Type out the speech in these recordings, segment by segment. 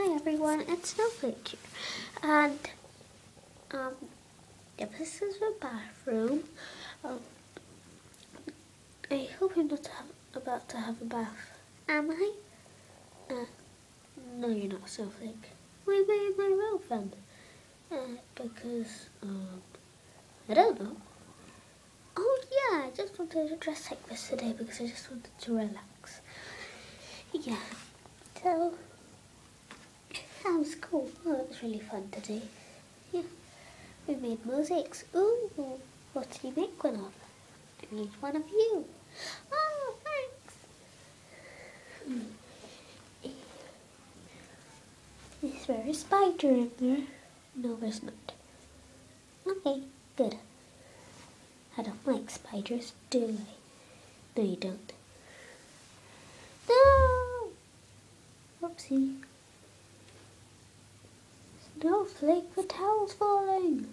Hi everyone, it's Snowflake here. And um yeah, this is a bathroom. Um, I hope I'm not have, about to have a bath. Am I? Uh, no, you're not Snowflake. Why am I my robe then? Uh, because um I don't know. Oh yeah, I just wanted to dress like this today because I just wanted to relax. Yeah. So that was cool. Oh, it was really fun today. Yeah. We made mosaics. Ooh, what did you make one of? I made one of you. Oh, thanks. Is there a spider in there? No, there's not. Okay, good. I don't like spiders, do I? No, you don't. No! Whoopsie. Snowflake, the towel's falling.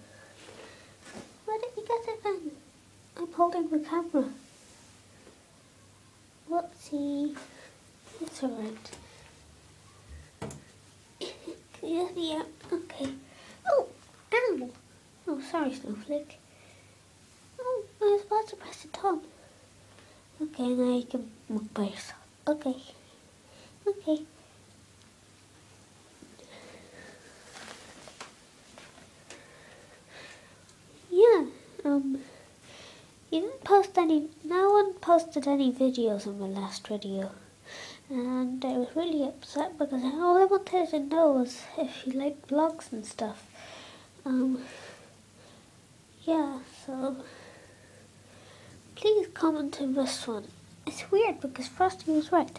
Where did you get it then? I'm holding the camera. Whoopsie. It's alright. yeah, okay. Oh, ow. Oh, sorry, Snowflake. Oh, I was about to press it on. Okay, now you can look by yourself. Okay. Okay. Yeah, um, didn't post any, no one posted any videos on my last video. And I was really upset because all I wanted to know was if you like vlogs and stuff. Um, yeah, so please comment on this one. It's weird because Frosty was right.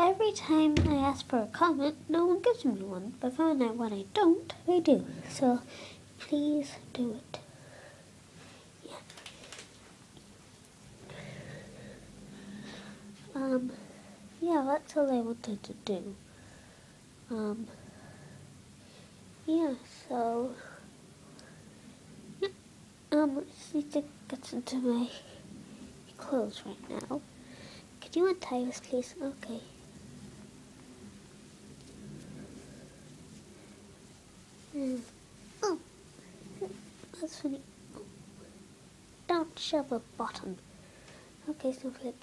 Every time I ask for a comment, no one gives me one. But then when I don't, they do. So please do it. Um, yeah, that's all I wanted to do. Um, yeah, so, um, I need to get into my clothes right now. Could you untie this, please? Okay. Mm. Oh, that's funny. Don't shove a bottom. Okay, Snowflake.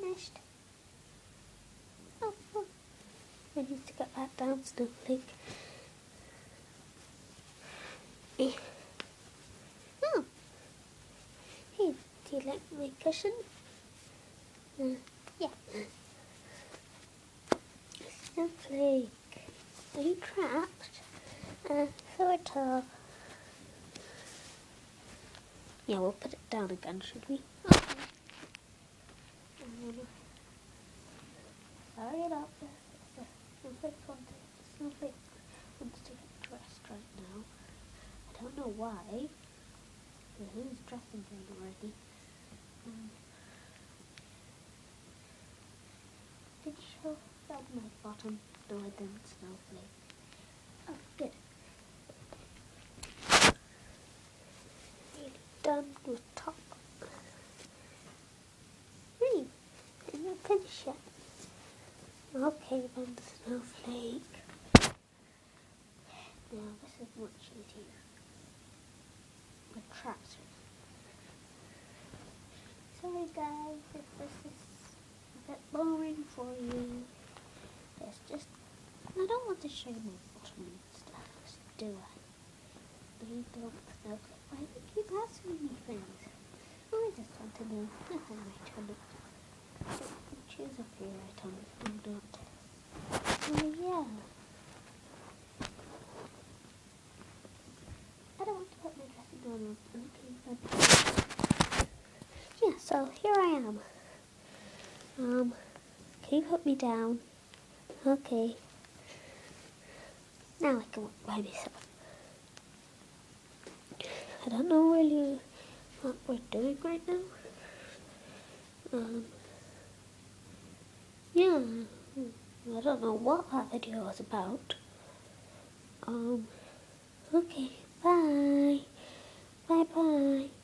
finished. Oh. I need to get back down Snowflake. Eh. Oh. Hey, do you like my cushion? Uh, yeah. Snowflake. Are you trapped? Uh, sort of. Yeah, we'll put it down again, should we? Um, sorry about this. Snowflake wants, to get dressed right now. I don't know why. Who's dressing him already? Um, did you show that my bottom? No, I didn't. Snowflake. Oh, good. Nearly done with top. Hey, Finished yet. Okay, then the snowflake. Now this is much easier. The traps. Sorry guys if this is a bit boring for you. It's just, I don't want to show you my bottom stuff, do I? Please don't snowflake. Why do you keep asking me things? I just want to know right on it. Choose if you're right on it or. Oh yeah. I don't want to put my dressing gown on. Okay, but yeah, so here I am. Um, can you put me down? Okay. Now I can walk by myself. I don't know really what we're doing right now. Um, yeah, I don't know what that video was about. Um, okay, bye. Bye-bye.